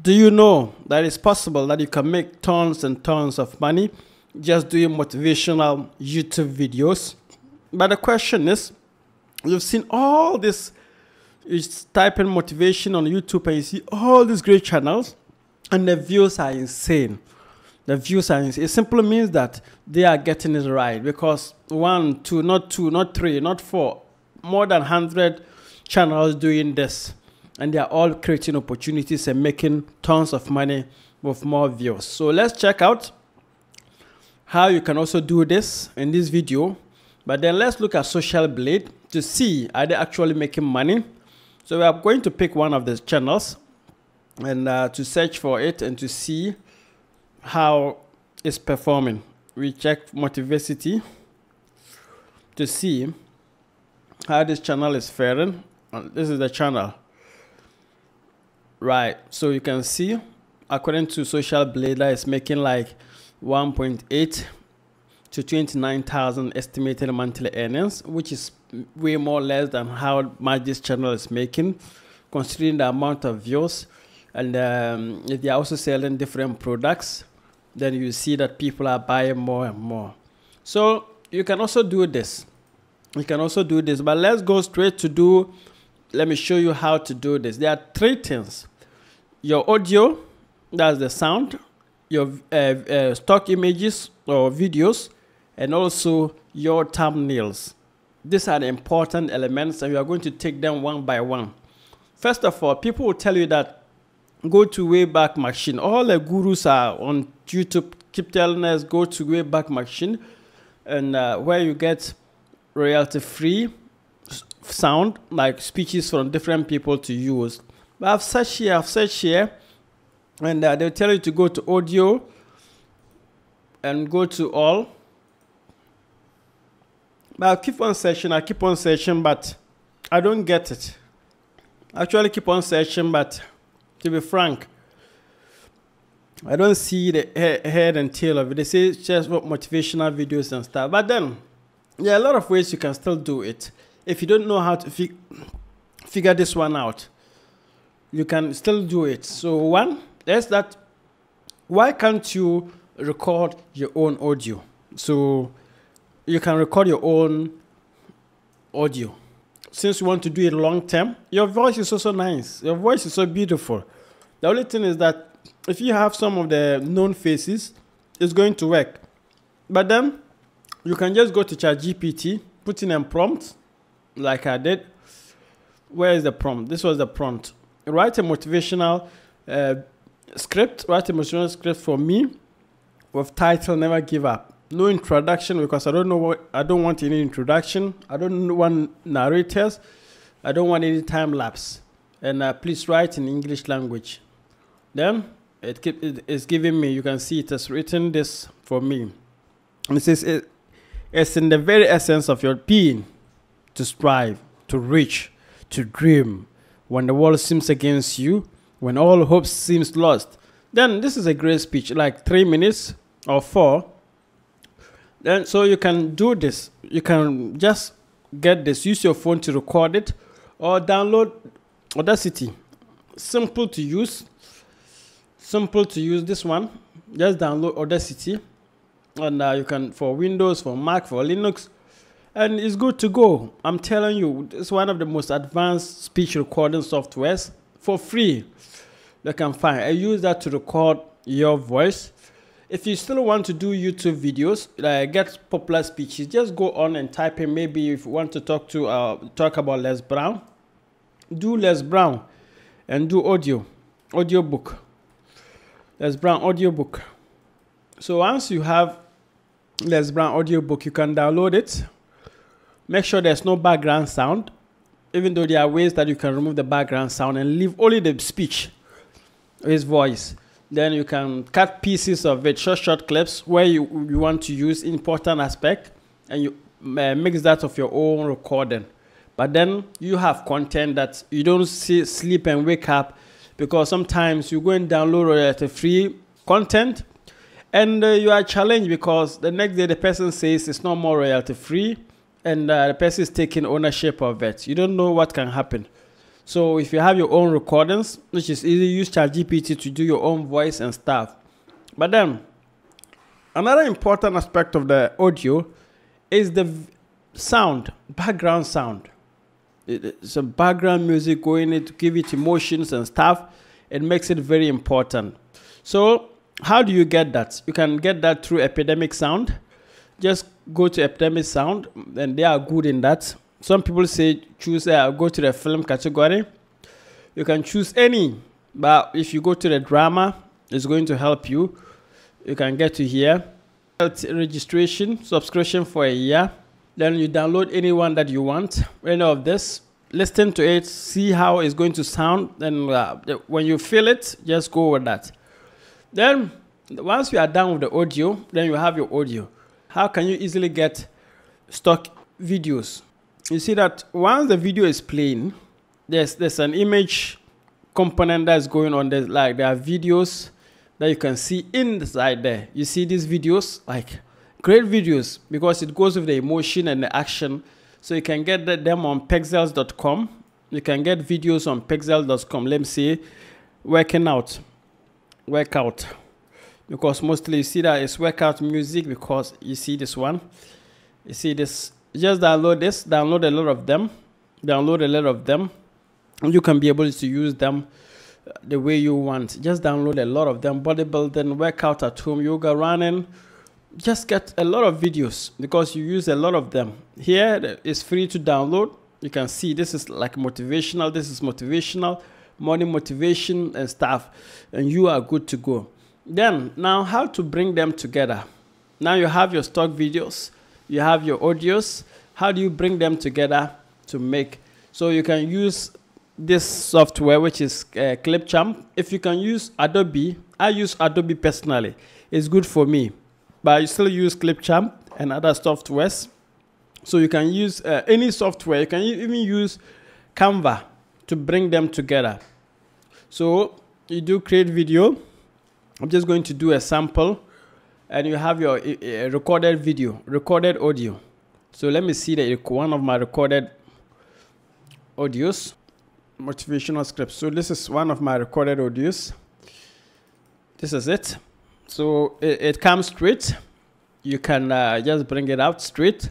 Do you know that it's possible that you can make tons and tons of money just doing motivational YouTube videos? But the question is, you've seen all this, you type in motivation on YouTube and you see all these great channels and the views are insane. The views are insane. It simply means that they are getting it right because one, two, not two, not three, not four, more than 100 channels doing this and they are all creating opportunities and making tons of money with more views. So let's check out how you can also do this in this video. But then let's look at Social Blade to see are they actually making money. So we are going to pick one of the channels and uh, to search for it and to see how it's performing. We check Motiversity to see how this channel is faring. This is the channel. Right. So you can see, according to Social Blader, it's making like 1.8 to 29,000 estimated monthly earnings, which is way more less than how much this channel is making, considering the amount of views. And um, if they're also selling different products, then you see that people are buying more and more. So you can also do this. You can also do this, but let's go straight to do. Let me show you how to do this. There are three things your audio, that's the sound, your uh, uh, stock images or videos, and also your thumbnails. These are the important elements, and we are going to take them one by one. First of all, people will tell you that go to Wayback Machine. All the gurus are on YouTube keep telling us go to Wayback Machine, and uh, where you get royalty free sound, like speeches from different people to use. But I've searched here, I've searched here, and uh, they'll tell you to go to audio and go to all. But I'll keep on searching, I keep on searching, but I don't get it. Actually keep on searching, but to be frank, I don't see the head and tail of it. They say just motivational videos and stuff. But then, there are a lot of ways you can still do it. If you don't know how to fi figure this one out, you can still do it. So one, is that why can't you record your own audio? So you can record your own audio. Since you want to do it long term, your voice is also nice. Your voice is so beautiful. The only thing is that if you have some of the known faces, it's going to work. But then you can just go to ChatGPT, put in a prompt like I did. Where is the prompt? This was the prompt write a motivational uh, script, write a motivational script for me with title Never Give Up. No introduction because I don't know what I don't want any introduction. I don't want narrators. I don't want any time lapse. And uh, please write in English language. Then it, keep, it is giving me, you can see it has written this for me. And it says it, it's in the very essence of your being to strive, to reach, to dream, when the world seems against you, when all hope seems lost. Then this is a great speech, like three minutes or four. Then so you can do this. You can just get this. Use your phone to record it, or download Audacity. Simple to use. Simple to use. This one, just download Audacity, and uh, you can for Windows, for Mac, for Linux and it's good to go. I'm telling you, it's one of the most advanced speech recording softwares for free you can find. I use that to record your voice. If you still want to do YouTube videos, like get popular speeches, just go on and type in. Maybe if you want to talk to uh, talk about Les Brown, do Les Brown, and do audio, audio book. Les Brown audio book. So once you have Les Brown audio book, you can download it Make sure there's no background sound, even though there are ways that you can remove the background sound and leave only the speech, his voice. Then you can cut pieces of it, short, short clips where you, you want to use important aspect and you uh, mix that of your own recording. But then you have content that you don't see, sleep and wake up because sometimes you go and download a free content and uh, you are challenged because the next day the person says it's not more royalty free and uh, the person is taking ownership of it. You don't know what can happen. So if you have your own recordings, which is easy, use ChatGPT to do your own voice and stuff. But then, another important aspect of the audio is the sound, background sound. A background music going in to give it emotions and stuff. It makes it very important. So, how do you get that? You can get that through Epidemic Sound. Just go to Epidemic Sound, and they are good in that. Some people say choose uh, go to the film category. You can choose any, but if you go to the drama, it's going to help you. You can get to here. Registration, subscription for a year then you download any one that you want, any of this, listen to it, see how it's going to sound. Then uh, when you feel it, just go with that. Then once you are done with the audio, then you have your audio. How can you easily get stock videos? You see that once the video is playing, there's there's an image component that's going on. There's like there are videos that you can see inside there. You see these videos like Great videos because it goes with the emotion and the action. So you can get them on pexels.com. You can get videos on pexels.com. Let me see. Working out. Workout. Because mostly you see that it's workout music because you see this one. You see this. Just download this. Download a lot of them. Download a lot of them. And you can be able to use them uh, the way you want. Just download a lot of them. Bodybuilding, workout at home, yoga, running just get a lot of videos because you use a lot of them. Here it's free to download. You can see this is like motivational, this is motivational, morning motivation and stuff, and you are good to go. Then, now how to bring them together. Now you have your stock videos, you have your audios. How do you bring them together to make? So you can use this software, which is uh, Clipchamp. If you can use Adobe, I use Adobe personally. It's good for me but I still use Clipchamp and other softwares. So you can use uh, any software. You can even use Canva to bring them together. So you do create video. I'm just going to do a sample and you have your uh, recorded video, recorded audio. So let me see the one of my recorded audios, motivational scripts. So this is one of my recorded audios. This is it. So it, it comes straight. You can uh, just bring it out straight.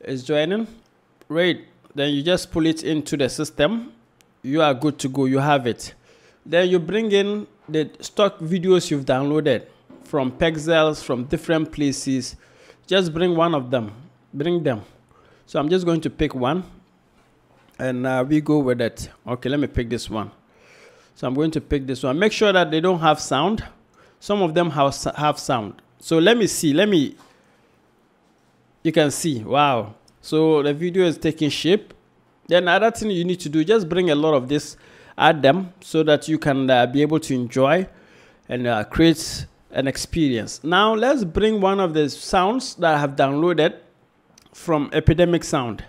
It's joining. Right. Then you just pull it into the system. You are good to go. You have it. Then you bring in the stock videos you've downloaded from Pexels, from different places. Just bring one of them. Bring them. So I'm just going to pick one and uh, we go with it. Okay, let me pick this one. So I'm going to pick this one. Make sure that they don't have sound. Some of them have, have sound. So let me see. Let me. You can see. Wow. So the video is taking shape. Then another thing you need to do, just bring a lot of this, add them so that you can uh, be able to enjoy and uh, create an experience. Now let's bring one of the sounds that I have downloaded from Epidemic Sound.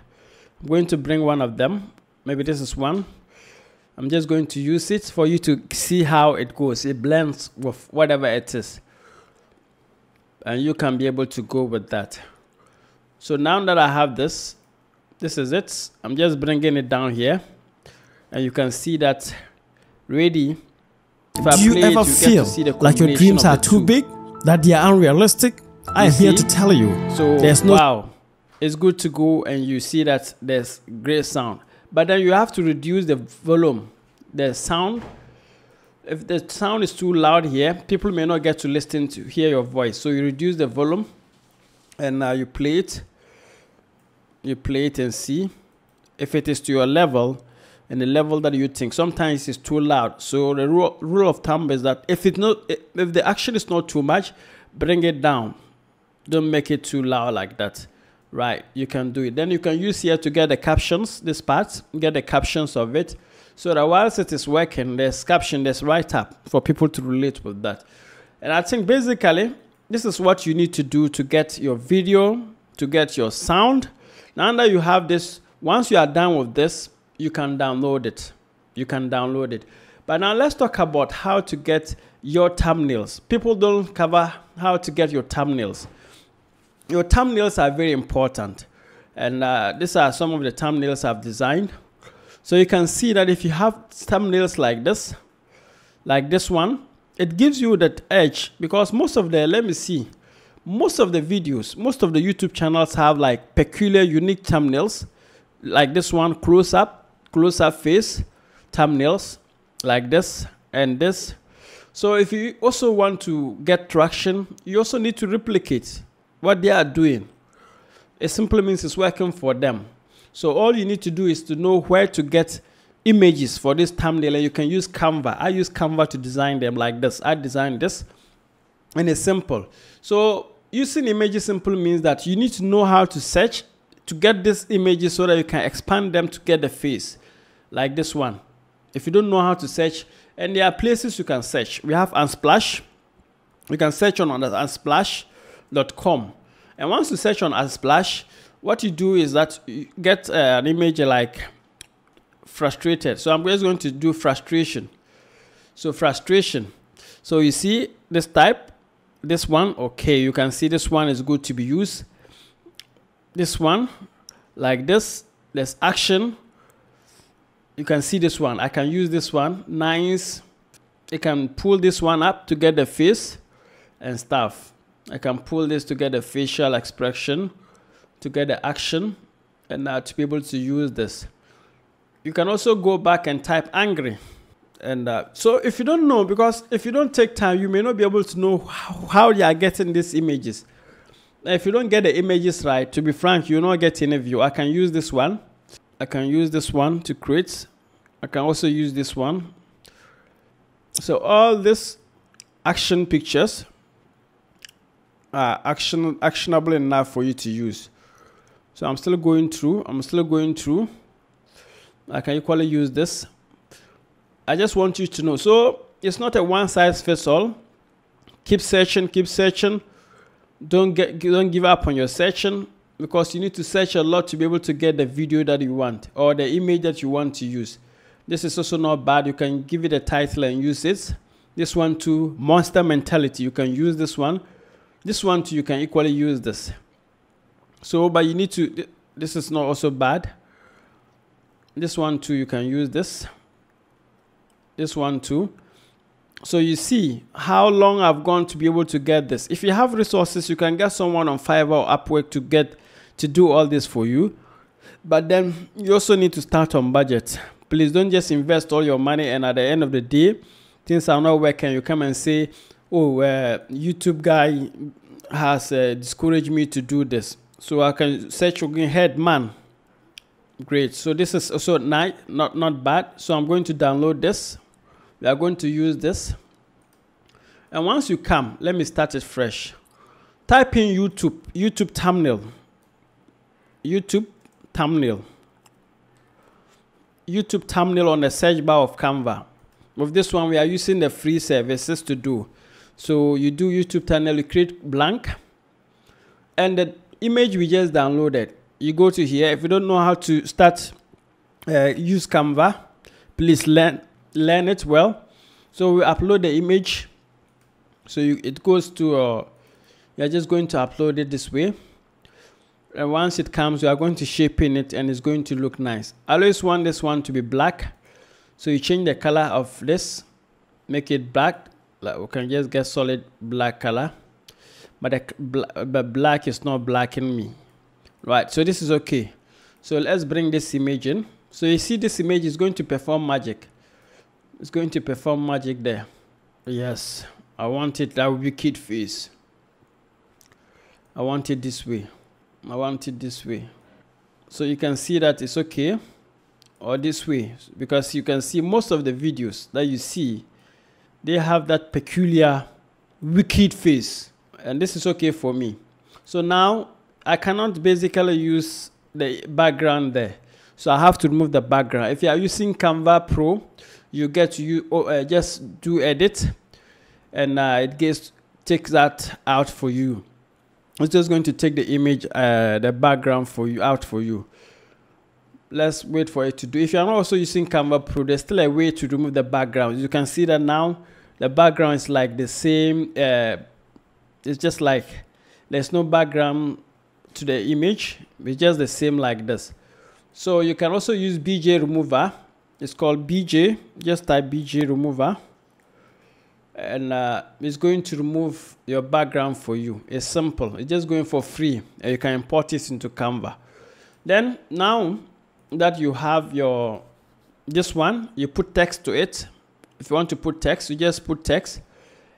I'm going to bring one of them. Maybe this is one. I'm just going to use it for you to see how it goes. It blends with whatever it is. And you can be able to go with that. So now that I have this, this is it. I'm just bringing it down here. And you can see that ready. If Do you ever it, you feel like your dreams are too two. big? That they are unrealistic? I am here to tell you. So there's no wow. It's good to go and you see that there's great sound. But then you have to reduce the volume, the sound. If the sound is too loud here, people may not get to listen to hear your voice. So you reduce the volume, and uh, you play it. You play it and see if it is to your level and the level that you think. Sometimes it's too loud. So the rule, rule of thumb is that if it's not, if the action is not too much, bring it down. Don't make it too loud like that. Right, you can do it. Then you can use here to get the captions, this part, get the captions of it. So that whilst it is working, there's caption, there's write up for people to relate with that. And I think basically, this is what you need to do to get your video, to get your sound. Now that you have this, once you are done with this, you can download it. You can download it. But now let's talk about how to get your thumbnails. People don't cover how to get your thumbnails your thumbnails are very important. And uh, these are some of the thumbnails I've designed. So you can see that if you have thumbnails like this, like this one, it gives you that edge because most of the, let me see, most of the videos, most of the YouTube channels have like peculiar, unique thumbnails, like this one, close up, close up face thumbnails, like this and this. So if you also want to get traction, you also need to replicate what they are doing. It simply means it's working for them. So all you need to do is to know where to get images for this thumbnail you can use Canva. I use Canva to design them like this. I designed this and it's simple. So using images simple means that you need to know how to search to get these images so that you can expand them to get the face like this one. If you don't know how to search, and there are places you can search. We have Unsplash. You can search on unsplash.com. And once you search on Unsplash, what you do is that you get uh, an image like frustrated. So I'm just going to do frustration. So frustration. So you see this type, this one, okay, you can see this one is good to be used. This one, like this, there's action. You can see this one. I can use this one. Nice. I can pull this one up to get the face and stuff. I can pull this to get the facial expression, to get the action, and now to be able to use this. You can also go back and type angry. And uh, so if you don't know, because if you don't take time, you may not be able to know how, you are getting these images. If you don't get the images right, to be frank, you will not get any view. I can use this one. I can use this one to create. I can also use this one. So all these action pictures are action, actionable enough for you to use. So I'm still going through. I'm still going through. I can equally use this. I just want you to know. So it's not a one size fits all. Keep searching, keep searching. Don't get don't give up on your searching because you need to search a lot to be able to get the video that you want or the image that you want to use. This is also not bad. You can give it a title and use it. This one too, monster mentality. You can use this one. This one too, you can equally use this. So, but you need to, this is not also bad. This one too, you can use this. This one too. So you see how long I've gone to be able to get this. If you have resources, you can get someone on Fiverr or Upwork to get to do all this for you. But then you also need to start on budget. Please don't just invest all your money and at the end of the day, things are not working. You come and say, "Oh, uh, YouTube guy has uh, discouraged me to do this." So I can search again, head man Great. So this is also nice, not, not bad. So I'm going to download this. We are going to use this. And once you come, let me start it fresh. Type in YouTube, YouTube thumbnail. YouTube thumbnail. YouTube thumbnail on the search bar of Canva. With this one, we are using the free services to do. So you do YouTube thumbnail, you create blank. And the image we just downloaded, you go to here. If you don't know how to start uh, use Canva, please learn learn it well. So we upload the image. So you, it goes to uh, you're just going to upload it this way. And once it comes, you are going to shape in it and it's going to look nice. I always want this one to be black. So you change the color of this, make it black. Like we can just get solid black color. But the but black is not blacking me right so this is okay so let's bring this image in so you see this image is going to perform magic it's going to perform magic there yes i want it that wicked face i want it this way i want it this way so you can see that it's okay or this way because you can see most of the videos that you see they have that peculiar wicked face and this is okay for me so now I cannot basically use the background there. So I have to remove the background. If you are using Canva Pro, you get to you oh, uh, just do edit and uh, it gets takes that out for you. It's just going to take the image, uh, the background for you out for you. Let's wait for it to do. If you're not also using Canva Pro, there's still a way to remove the background. You can see that now the background is like the same. Uh, it's just like there's no background to the image it's just the same like this So you can also use BG remover. It's called BG. Just type BG remover. And uh, it's going to remove your background for you. It's simple. It's just going for free. And you can import it into Canva. Then now that you have your this one, you put text to it. If you want to put text, you just put text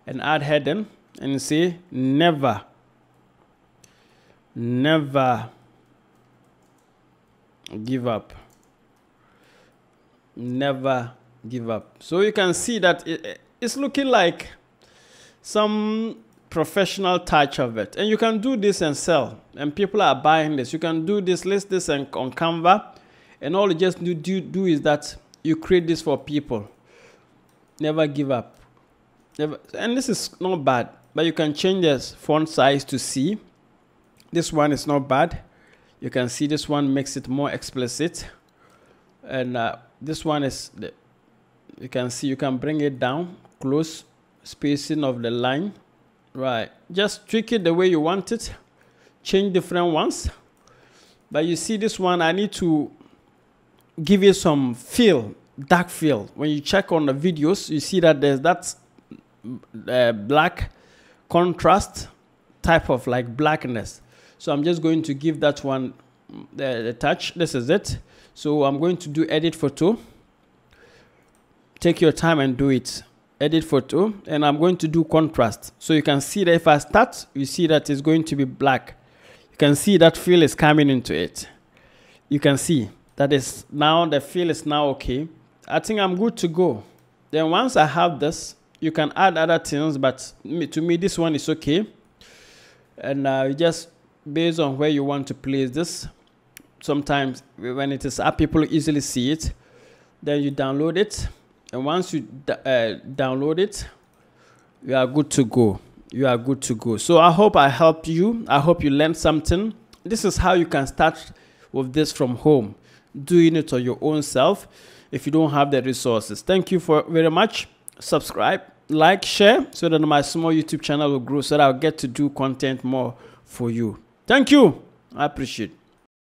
and add heading and say never, never give up. Never give up. So you can see that it, it's looking like some professional touch of it. And you can do this and sell. And people are buying this. You can do this, list this and, on Canva. And all you just do, do, do is that you create this for people. Never give up. Never, and this is not bad. But you can change this font size to C. This one is not bad you can see this one makes it more explicit and uh, this one is the, you can see you can bring it down close spacing of the line right just tweak it the way you want it change different ones but you see this one I need to give it some feel dark feel when you check on the videos you see that there's that uh, black contrast type of like blackness so I'm just going to give that one the, the touch. This is it. So I'm going to do edit photo. Take your time and do it. Edit photo. And I'm going to do contrast. So you can see that if I start, you see that it's going to be black. You can see that fill is coming into it. You can see that is now the fill is now okay. I think I'm good to go. Then once I have this, you can add other things, but to me this one is okay. And uh, just based on where you want to place this. Sometimes when it is up, people easily see it. Then you download it. And once you uh, download it, you are good to go. You are good to go. So I hope I helped you. I hope you learned something. This is how you can start with this from home, doing it on your own self if you don't have the resources. Thank you for very much. Subscribe, like, share so that my small YouTube channel will grow so that I'll get to do content more for you. Thank you. I appreciate